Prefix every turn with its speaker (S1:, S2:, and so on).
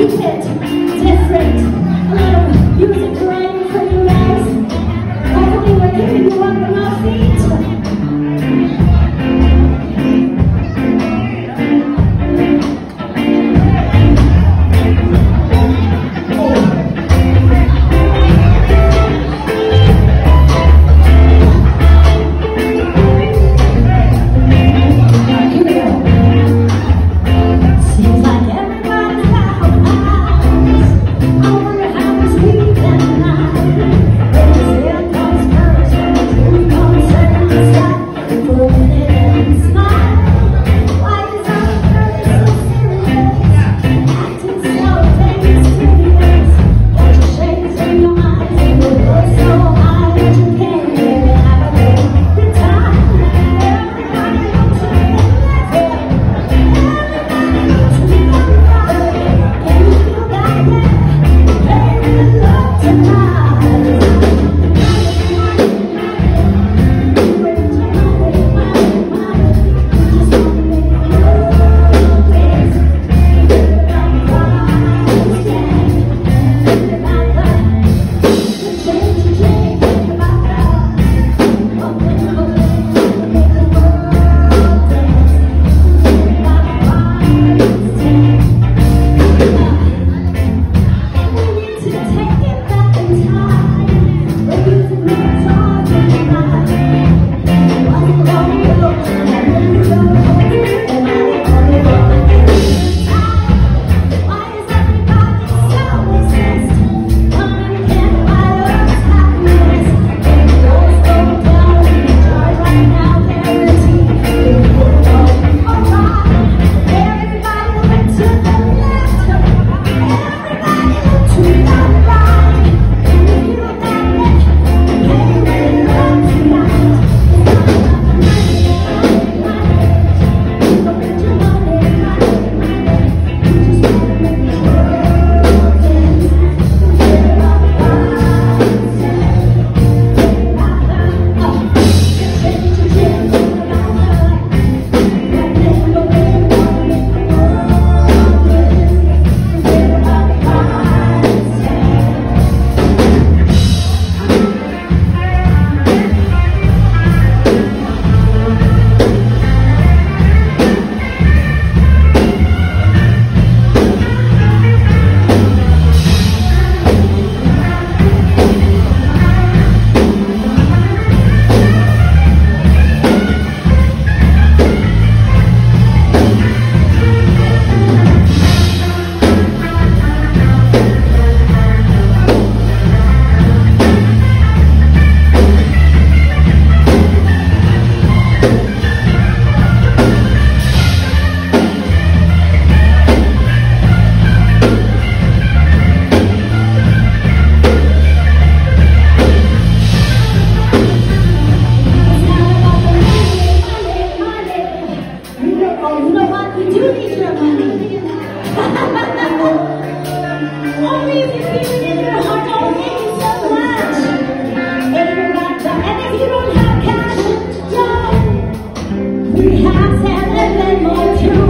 S1: it different. A lot of music have to been more true.